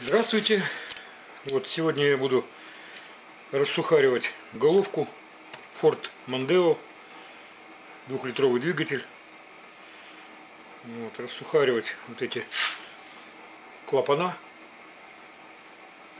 Здравствуйте! Вот сегодня я буду рассухаривать головку Ford Mondeo двухлитровый двигатель. Вот, рассухаривать вот эти клапана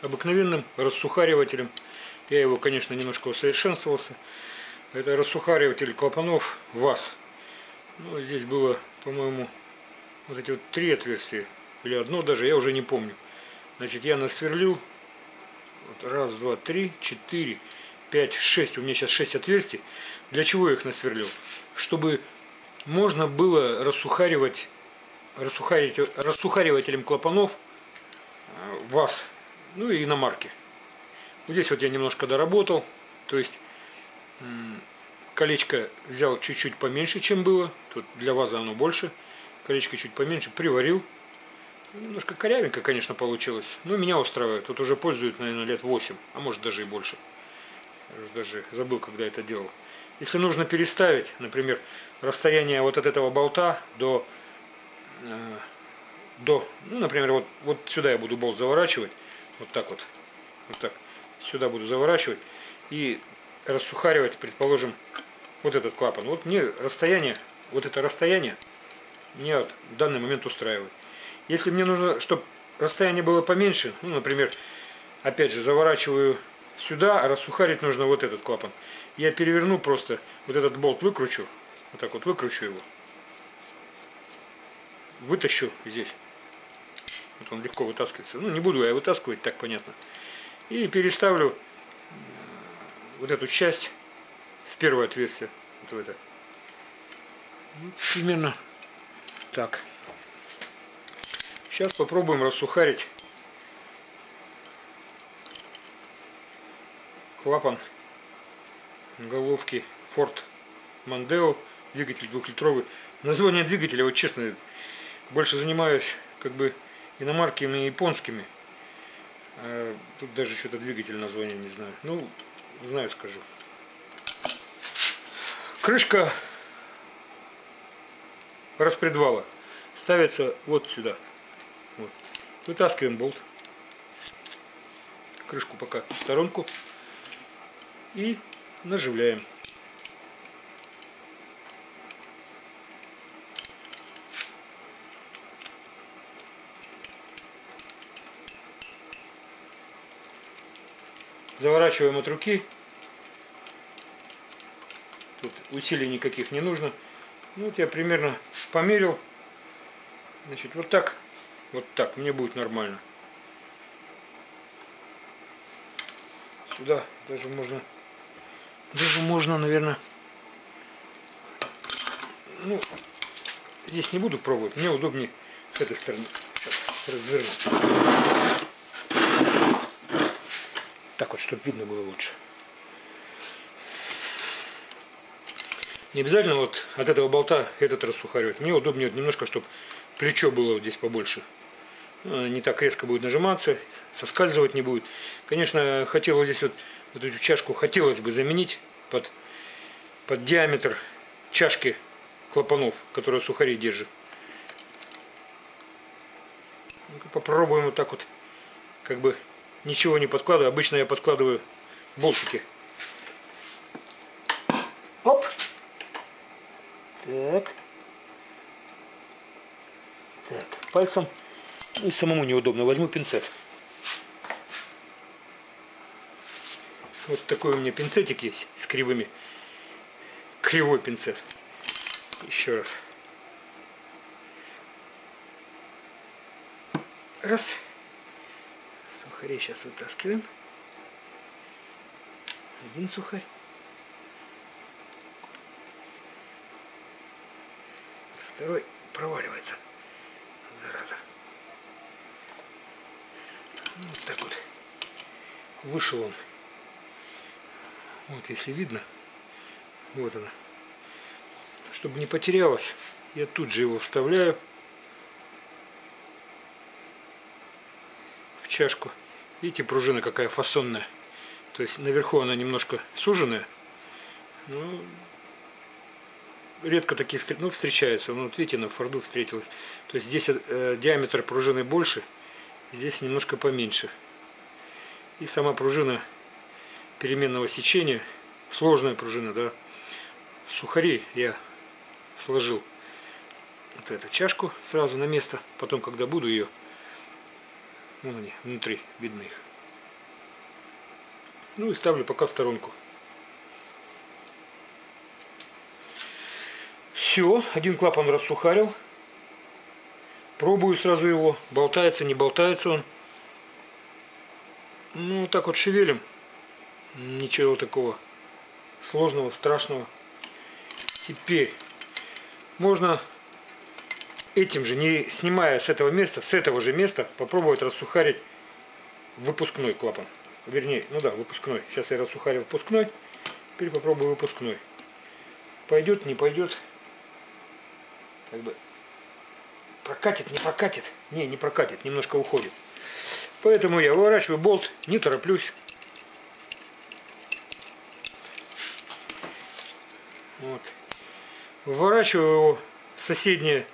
обыкновенным рассухаривателем. Я его конечно немножко усовершенствовался. Это рассухариватель клапанов ВАЗ. Ну, здесь было по моему вот эти вот три отверстия или одно даже я уже не помню Значит, я насверлил вот раз, два, три, четыре, пять, шесть. У меня сейчас шесть отверстий. Для чего я их насверлил? Чтобы можно было рассухаривать, рассухарить, рассухаривателем клапанов э, ВАЗ, ну и иномарки. Вот здесь вот я немножко доработал. То есть колечко взял чуть-чуть поменьше, чем было. Тут для ВАЗа оно больше. Колечко чуть поменьше. Приварил Немножко корявенько, конечно, получилось, но меня устраивает. Тут уже пользуют, наверное, лет 8, а может даже и больше. Я уже даже забыл, когда это делал. Если нужно переставить, например, расстояние вот от этого болта до, э, до ну, например, вот, вот сюда я буду болт заворачивать, вот так вот, вот так, сюда буду заворачивать и рассухаривать, предположим, вот этот клапан. Вот мне расстояние, вот это расстояние меня вот в данный момент устраивает. Если мне нужно, чтобы расстояние было поменьше, ну, например, опять же, заворачиваю сюда, а рассухарить нужно вот этот клапан. Я переверну просто, вот этот болт выкручу, вот так вот выкручу его, вытащу здесь. Вот он легко вытаскивается. Ну, не буду я вытаскивать, так понятно. И переставлю э, вот эту часть в первое отверстие. Вот в это. Ну, примерно так. Сейчас попробуем рассухарить клапан головки Ford Mondeo, двигатель двухлитровый. Название двигателя, вот честно, больше занимаюсь как бы иномарками японскими. А тут даже что-то двигатель название не знаю. Ну, знаю, скажу. Крышка распредвала ставится вот сюда. Вот. Вытаскиваем болт. Крышку пока в сторонку. И наживляем. Заворачиваем от руки. Тут усилий никаких не нужно. Ну, вот я примерно померил. Значит, вот так вот так, мне будет нормально. Сюда даже можно, даже можно, наверное, ну, здесь не буду пробовать, мне удобнее с этой стороны. Сейчас разверну. Так вот, чтобы видно было лучше. Не обязательно вот от этого болта этот рассухаривать. Мне удобнее вот немножко, чтобы плечо было вот здесь побольше. Э, не так резко будет нажиматься, соскальзывать не будет. Конечно, хотелось здесь вот, вот эту чашку хотелось бы заменить под, под диаметр чашки клапанов, которая сухари держит. Попробуем вот так вот, как бы ничего не подкладываю. Обычно я подкладываю болтики. Оп! Так. Так, пальцем самому неудобно. Возьму пинцет. Вот такой у меня пинцетик есть с кривыми. Кривой пинцет. Еще раз. Раз. Сухарей сейчас вытаскиваем. Один сухарь. Второй проваливается. Зараза. Вот так вот. Вышел он. Вот, если видно. Вот она. Чтобы не потерялось, я тут же его вставляю в чашку. Видите, пружина какая фасонная. То есть наверху она немножко суженная. Но редко такие ну, встречаются. Вот видите, на Форду встретилась. То есть здесь э, диаметр пружины больше, Здесь немножко поменьше. И сама пружина переменного сечения, сложная пружина, да, сухари я сложил вот эту чашку сразу на место, потом, когда буду ее, ну, они внутри видны их. Ну и ставлю пока в сторонку. Все, один клапан рассухарил. Пробую сразу его, болтается, не болтается он. Ну, так вот шевелим. Ничего такого сложного, страшного. Теперь можно этим же, не снимая с этого места, с этого же места, попробовать рассухарить выпускной клапан. Вернее, ну да, выпускной. Сейчас я рассухарил выпускной. Теперь попробую выпускной. Пойдет, не пойдет. Как бы прокатит, не прокатит. Не, не прокатит, немножко уходит. Поэтому я выворачиваю болт, не тороплюсь. Вот. Выворачиваю его в соседнее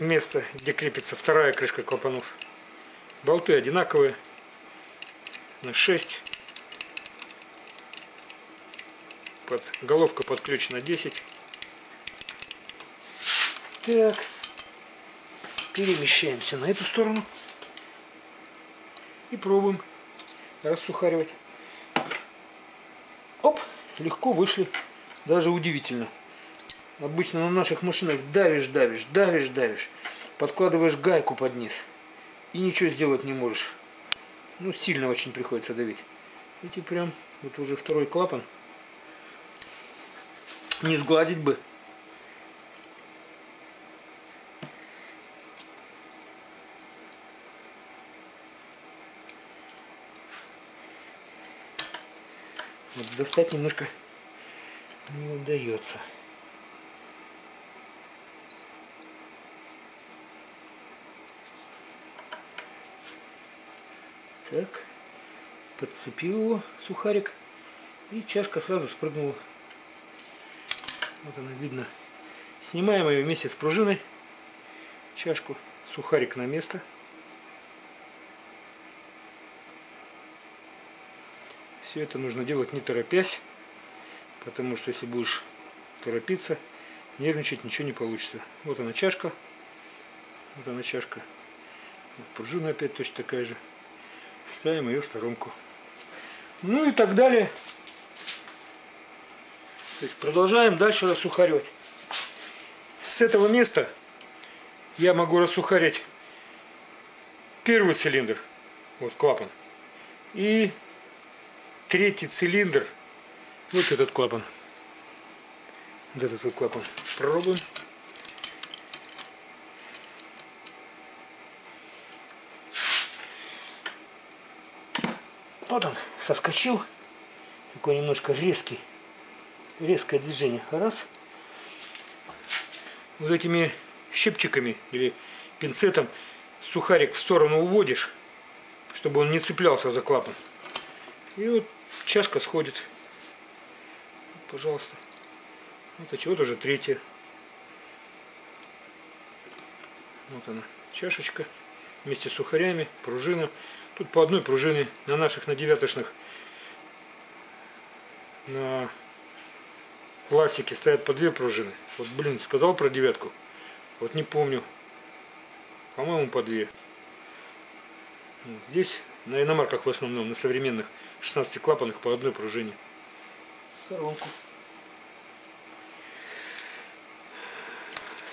место, где крепится вторая крышка клапанов. Болты одинаковые. На 6. Под, головка под ключ на 10. Так. Перемещаемся на эту сторону. И пробуем рассухаривать. Оп, легко вышли. Даже удивительно. Обычно на наших машинах давишь, давишь, давишь, давишь. Подкладываешь гайку под низ. И ничего сделать не можешь. Ну, сильно очень приходится давить. Видите, прям вот уже второй клапан. Не сглазить бы. Вот достать немножко не удается. Так, подцепил его сухарик, и чашка сразу спрыгнула. Вот она видно. Снимаем ее вместе с пружиной, чашку, сухарик на место. Все это нужно делать не торопясь, потому что если будешь торопиться, нервничать, ничего не получится. Вот она чашка, вот она чашка. Вот пружина опять точно такая же ставим ее в сторонку. Ну и так далее. То есть продолжаем дальше рассухаривать. С этого места я могу рассухарить первый цилиндр, вот клапан, и третий цилиндр, вот этот клапан. Вот этот вот клапан. Пробуем. Вот он соскочил. Такой немножко резкий. Резкое движение. Раз. Вот этими щипчиками или пинцетом сухарик в сторону уводишь, чтобы он не цеплялся за клапан. И вот чашка сходит. Пожалуйста. Вот а чего тоже третья. Вот она, чашечка вместе с сухарями, пружина. Тут по одной пружине на наших, на девяточных, на классике стоят по две пружины. Вот, блин, сказал про девятку. Вот не помню. По-моему, по две. Здесь на иномарках в основном, на современных 16 клапанах по одной пружине. Коронку.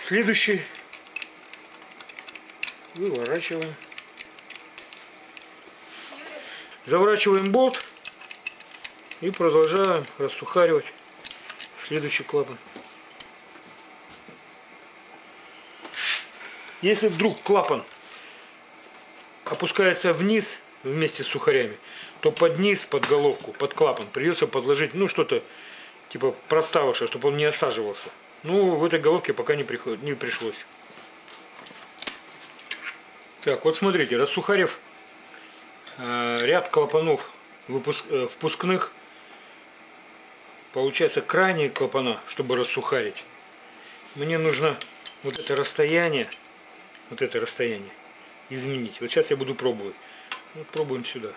Следующий выворачиваем. Заворачиваем болт и продолжаем рассухаривать следующий клапан. Если вдруг клапан опускается вниз вместе с сухарями, то под низ, под головку, под клапан придется подложить ну что-то типа проставившее, чтобы он не осаживался. Ну, в этой головке пока не, приход... не пришлось. Так, вот смотрите, рассухарив Э, ряд клапанов выпуск, э, впускных, получается крайние клапана, чтобы рассухарить. Мне нужно вот это расстояние вот это расстояние изменить. Вот сейчас я буду пробовать. Вот пробуем сюда.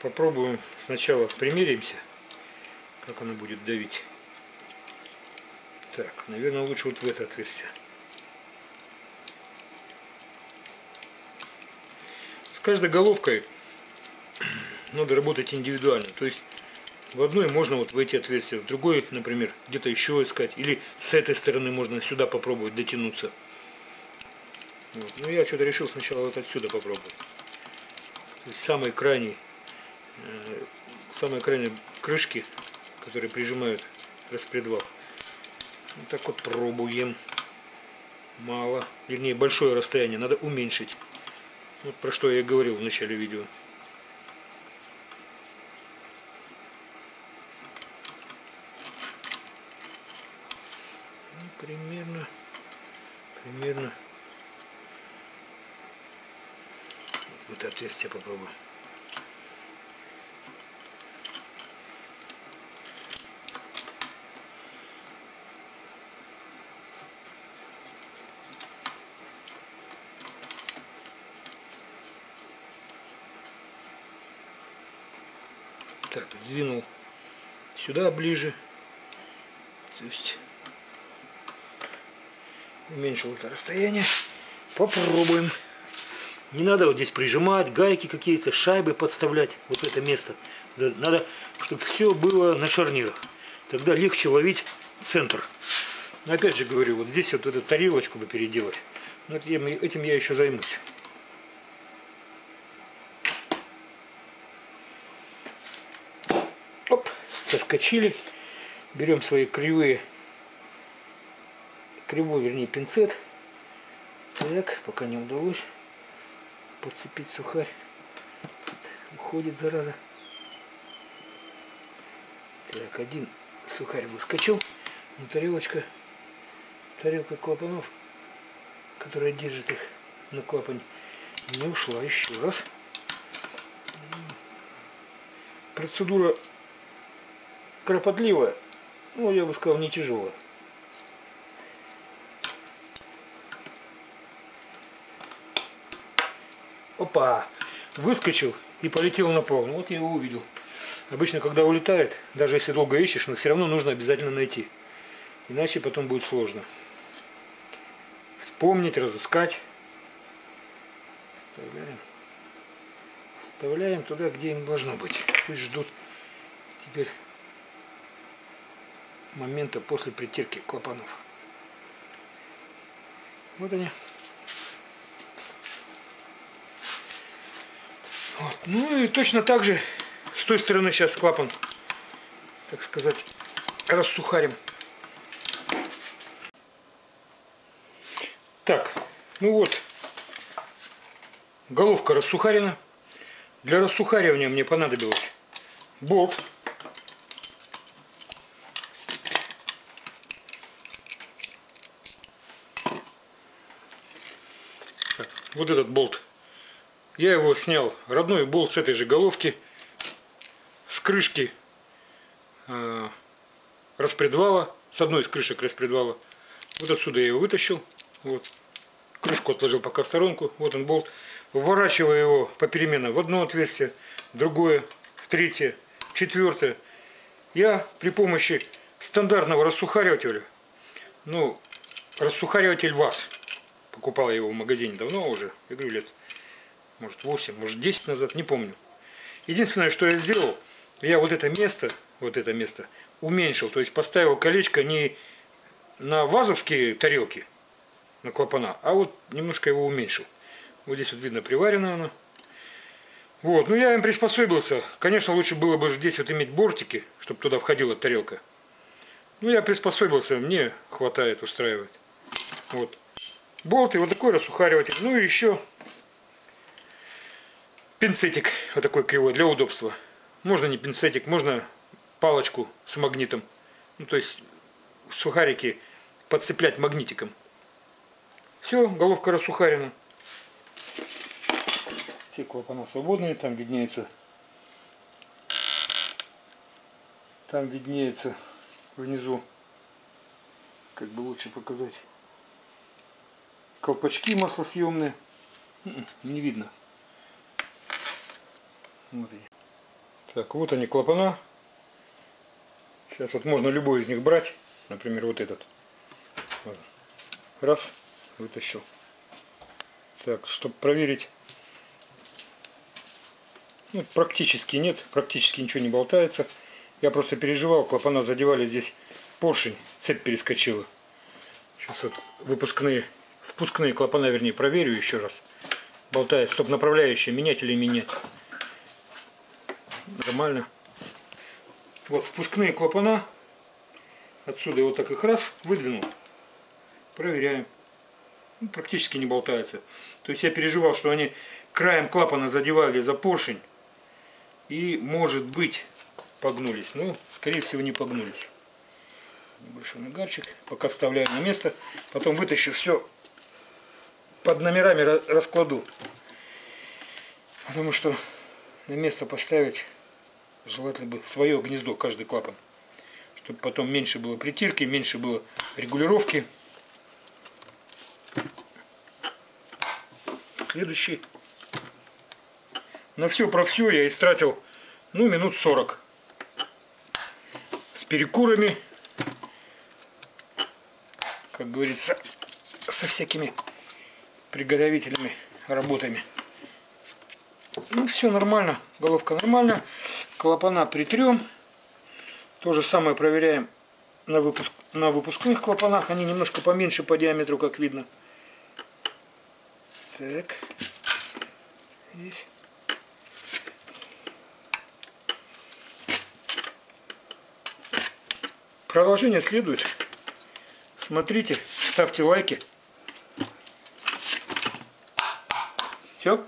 Попробуем сначала примеримся, как она будет давить. Так, наверное, лучше вот в это отверстие. С каждой головкой надо работать индивидуально. То есть в одной можно вот в эти отверстия, в другой, например, где-то еще искать. Или с этой стороны можно сюда попробовать дотянуться. Вот. Ну я что-то решил сначала вот отсюда попробовать. То есть самые крайние, э, самые крайние крышки, которые прижимают распредвал. Вот так вот пробуем. Мало. Вернее, большое расстояние надо уменьшить. Вот про что я и говорил в начале видео. Примерно, примерно вот отверстие попробую. Так, сдвинул сюда ближе. То есть уменьшил это расстояние. Попробуем. Не надо вот здесь прижимать, гайки какие-то, шайбы подставлять вот это место. Надо, чтобы все было на шарнирах. Тогда легче ловить центр. Но опять же говорю, вот здесь вот эту тарелочку бы переделать. Но этим я еще займусь. Оп, соскочили. Берем свои кривые кривой, вернее, пинцет. Так, пока не удалось подцепить сухарь. Уходит, зараза. Так, один сухарь выскочил. Но тарелочка, тарелка клапанов, которая держит их на клапане, не ушла. Еще раз. Процедура кропотливая, ну, я бы сказал, не тяжелая. Опа! Выскочил и полетел на пол. Ну, вот я его увидел. Обычно, когда улетает, даже если долго ищешь, но все равно нужно обязательно найти. Иначе потом будет сложно. Вспомнить, разыскать. Вставляем. Вставляем туда, где им должно быть. Пусть ждут теперь момента после притирки клапанов. Вот они. Вот. Ну и точно так же с той стороны сейчас клапан, так сказать, рассухарим. Так, ну вот, головка рассухарена. Для рассухаривания мне понадобилось болт. вот этот болт я его снял, родной болт с этой же головки, с крышки э, распредвала, с одной из крышек распредвала. Вот отсюда я его вытащил, вот. крышку отложил пока в сторонку, вот он болт. Вворачиваю его попеременно в одно отверстие, в другое, в третье, в четвертое. Я при помощи стандартного рассухаривателя, ну, рассухариватель ВАЗ, покупал его в магазине давно уже, я говорю, лет может 8, может 10 назад, не помню. Единственное, что я сделал, я вот это место, вот это место уменьшил, то есть поставил колечко не на вазовские тарелки, на клапана, а вот немножко его уменьшил. Вот здесь вот видно приварено оно. Вот, ну я им приспособился. Конечно, лучше было бы здесь вот иметь бортики, чтобы туда входила тарелка. Ну я приспособился, мне хватает, устраивает. Вот. Болт и вот такой рассухариватель. Ну и еще пинцетик вот такой кривой для удобства. Можно не пинцетик, можно палочку с магнитом. Ну, то есть сухарики подцеплять магнитиком. Все, головка рассухарена. Все клапана свободные, там виднеются Там виднеется внизу, как бы лучше показать, колпачки маслосъемные. М-м, не видно. Они. Так, вот они клапана. Сейчас вот можно любой из них брать. Например, вот этот. Вот. Раз, вытащил. Так, чтобы проверить. Ну, практически нет, практически ничего не болтается. Я просто переживал, клапана задевали здесь поршень, цепь перескочила. Сейчас вот выпускные, впускные клапана, вернее, проверю еще раз. Болтает, стоп направляющие, менять или менять. Нормально. Вот впускные клапана. Отсюда вот так их раз выдвинул. Проверяем. Ну, практически не болтается. То есть я переживал, что они краем клапана задевали за поршень. И может быть погнулись. Ну, скорее всего не погнулись. Небольшой нагарчик. Пока вставляю на место. Потом вытащу все под номерами раскладу. Потому что на место поставить желательно бы свое гнездо, каждый клапан. Чтобы потом меньше было притирки, меньше было регулировки. Следующий. На все про все я истратил ну минут 40. С перекурами. Как говорится, со всякими приготовительными работами. Ну, все нормально, головка нормально. Клапана притрем. То же самое проверяем на, выпуск, на выпускных клапанах. Они немножко поменьше по диаметру, как видно. Так. Здесь. Продолжение следует. Смотрите, ставьте лайки. Все.